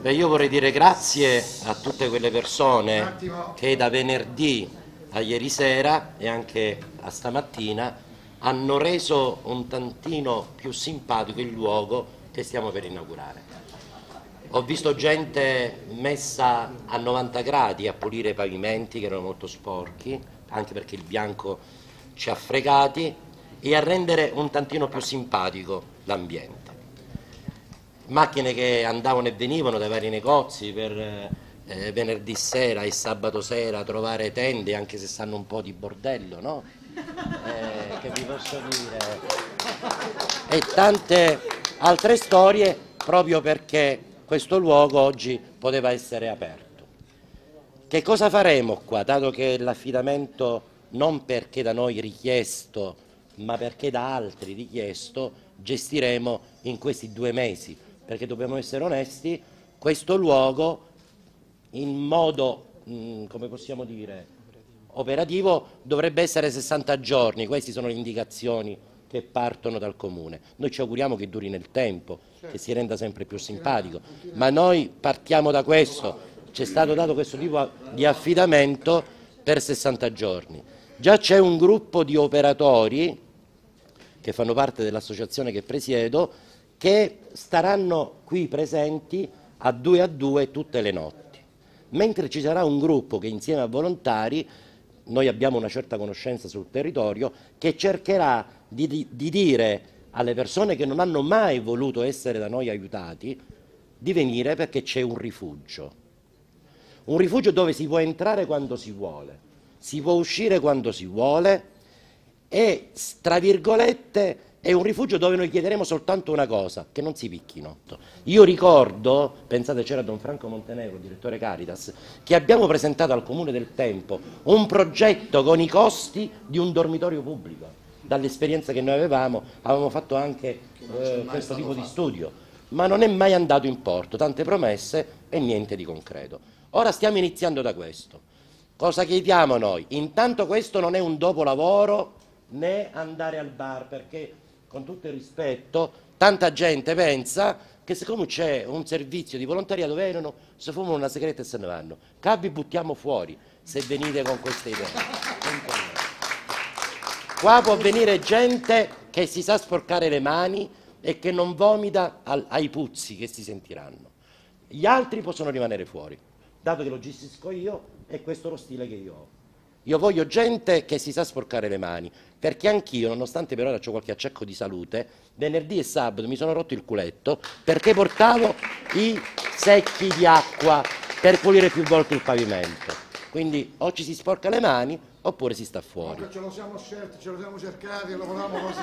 Beh, io vorrei dire grazie a tutte quelle persone che da venerdì a ieri sera e anche a stamattina hanno reso un tantino più simpatico il luogo che stiamo per inaugurare. Ho visto gente messa a 90 gradi a pulire i pavimenti che erano molto sporchi, anche perché il bianco ci ha fregati, e a rendere un tantino più simpatico l'ambiente macchine che andavano e venivano dai vari negozi per eh, venerdì sera e sabato sera trovare tende anche se sanno un po' di bordello, no? Eh, che vi posso dire? E tante altre storie proprio perché questo luogo oggi poteva essere aperto. Che cosa faremo qua, dato che l'affidamento non perché da noi richiesto, ma perché da altri richiesto, gestiremo in questi due mesi? Perché dobbiamo essere onesti, questo luogo in modo, mh, come possiamo dire, operativo dovrebbe essere 60 giorni, queste sono le indicazioni che partono dal comune. Noi ci auguriamo che duri nel tempo, che si renda sempre più simpatico, ma noi partiamo da questo, ci è stato dato questo tipo di affidamento per 60 giorni. Già c'è un gruppo di operatori che fanno parte dell'associazione che presiedo che staranno qui presenti a due a due tutte le notti, mentre ci sarà un gruppo che insieme a volontari, noi abbiamo una certa conoscenza sul territorio, che cercherà di, di, di dire alle persone che non hanno mai voluto essere da noi aiutati di venire perché c'è un rifugio. Un rifugio dove si può entrare quando si vuole, si può uscire quando si vuole e, tra virgolette, è un rifugio dove noi chiederemo soltanto una cosa, che non si picchino. Io ricordo, pensate c'era Don Franco Montenegro, direttore Caritas, che abbiamo presentato al Comune del Tempo un progetto con i costi di un dormitorio pubblico. Dall'esperienza che noi avevamo, avevamo fatto anche eh, questo tipo fatto. di studio, ma non è mai andato in porto, tante promesse e niente di concreto. Ora stiamo iniziando da questo. Cosa chiediamo noi? Intanto questo non è un dopolavoro né andare al bar, perché con tutto il rispetto, tanta gente pensa che siccome c'è un servizio di volontariato vengono, si fumano una segreta e se ne vanno. Capi buttiamo fuori se venite con queste idee. Qua può venire gente che si sa sporcare le mani e che non vomita al, ai puzzi che si sentiranno. Gli altri possono rimanere fuori, dato che lo gestisco io e questo è lo stile che io ho. Io voglio gente che si sa sporcare le mani, perché anch'io, nonostante per ora ho qualche accecco di salute, venerdì e sabato mi sono rotto il culetto perché portavo i secchi di acqua per pulire più volte il pavimento. Quindi o ci si sporca le mani oppure si sta fuori. ce lo siamo scelti, ce lo siamo cercati e lavoriamo così.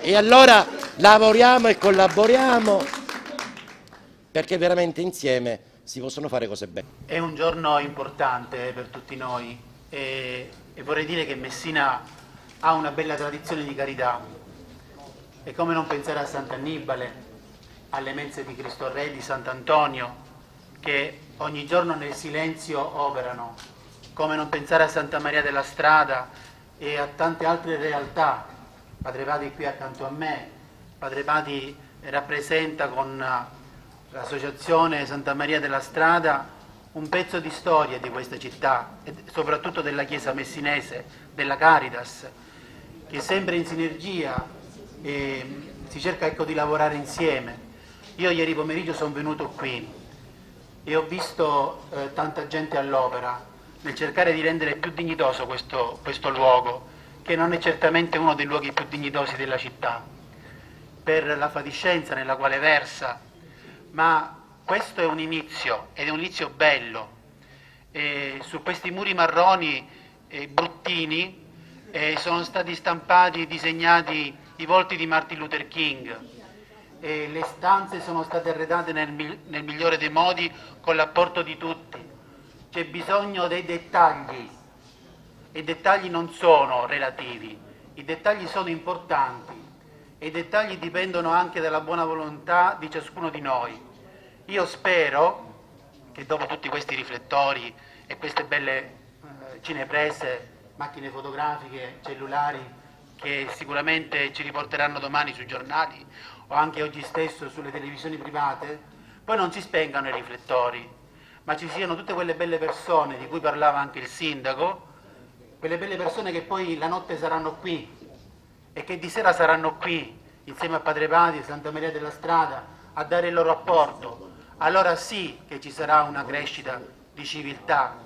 E allora lavoriamo e collaboriamo perché veramente insieme si possono fare cose belle. È un giorno importante per tutti noi e, e vorrei dire che Messina ha una bella tradizione di carità e come non pensare a Sant'Annibale, alle mense di Cristo Re, di Sant'Antonio, che ogni giorno nel silenzio operano, come non pensare a Santa Maria della Strada e a tante altre realtà. Padre Pati qui accanto a me, Padre Pati rappresenta con l'associazione Santa Maria della Strada un pezzo di storia di questa città e soprattutto della Chiesa messinese, della Caritas, che sempre in sinergia eh, si cerca ecco, di lavorare insieme. Io ieri pomeriggio sono venuto qui e ho visto eh, tanta gente all'opera nel cercare di rendere più dignitoso questo, questo luogo, che non è certamente uno dei luoghi più dignitosi della città, per la fatiscenza nella quale versa, ma questo è un inizio ed è un inizio bello. E su questi muri marroni eh, bruttini eh, sono stati stampati e disegnati i volti di Martin Luther King. E le stanze sono state arredate nel, nel migliore dei modi con l'apporto di tutti. C'è bisogno dei dettagli. I dettagli non sono relativi, i dettagli sono importanti e i dettagli dipendono anche dalla buona volontà di ciascuno di noi. Io spero che dopo tutti questi riflettori e queste belle eh, cineprese, macchine fotografiche, cellulari, che sicuramente ci riporteranno domani sui giornali o anche oggi stesso sulle televisioni private, poi non si spengano i riflettori, ma ci siano tutte quelle belle persone di cui parlava anche il sindaco, quelle belle persone che poi la notte saranno qui e che di sera saranno qui insieme a Padre Pati e Santa Maria della Strada a dare il loro apporto, allora sì che ci sarà una crescita di civiltà,